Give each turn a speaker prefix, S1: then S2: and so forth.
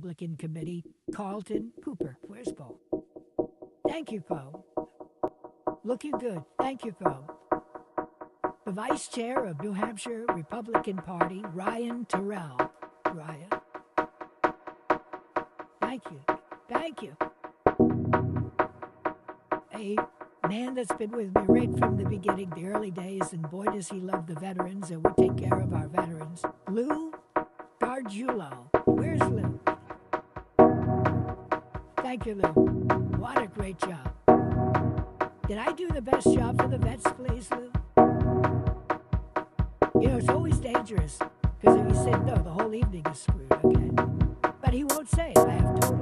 S1: Republican Committee, Carlton Cooper. Where's Bo? Thank you, Bo. Looking good. Thank you, Bo. The Vice Chair of New Hampshire Republican Party, Ryan Terrell. Ryan. Thank you. Thank you. A man that's been with me right from the beginning, the early days, and boy, does he love the veterans, and we take care of our veterans. Lou Gargiulo. Where's Lou? Thank you, Lou. What a great job. Did I do the best job for the vets, please, Lou? You know, it's always dangerous, because if you said no, the whole evening is screwed, okay? But he won't say. I have